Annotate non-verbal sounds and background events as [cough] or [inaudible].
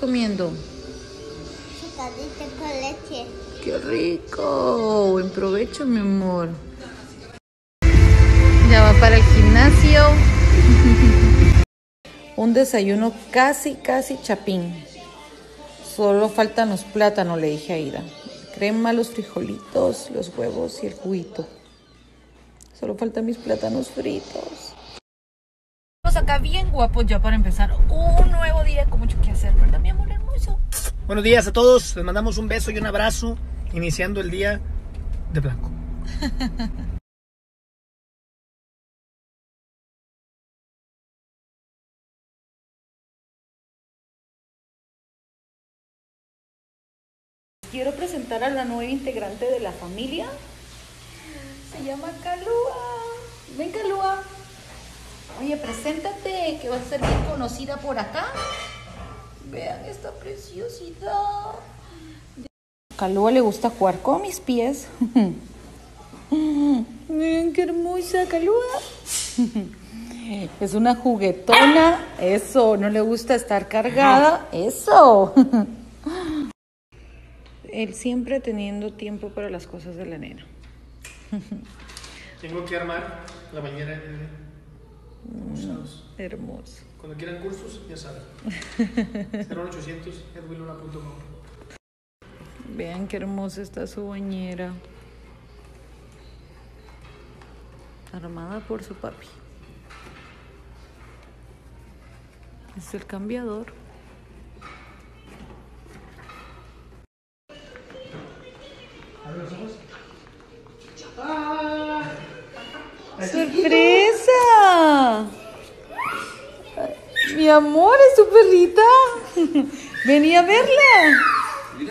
comiendo? Chocolate con leche. ¡Qué rico! Buen provecho, mi amor. Ya va para el gimnasio. [laughs] Un desayuno casi, casi chapín. Solo faltan los plátanos, le dije a Ida. Crema, los frijolitos, los huevos y el juguito. Solo faltan mis plátanos fritos. Acá bien guapos ya para empezar un nuevo día con mucho que hacer, ¿verdad, mi amor hermoso? Buenos días a todos, les mandamos un beso y un abrazo, iniciando el día de blanco. [laughs] Quiero presentar a la nueva integrante de la familia. Se llama Calúa. Oye, preséntate, que vas a ser bien conocida por acá. Vean esta preciosidad. Calúa le gusta jugar con mis pies. [laughs] Miren qué hermosa Calúa. [laughs] Es una juguetona. Eso, no le gusta estar cargada. Eso. [laughs] Él siempre teniendo tiempo para las cosas de la nena. Tengo que armar la bebé. Usados. Hermoso. Cuando quieran cursos, ya saben. [laughs] 0800 edwiluna.com Vean qué hermosa está su bañera. Armada por su papi. Es el cambiador. ¡Sorpresa! Mi amor, es tu perrita. [laughs] Vení a verla.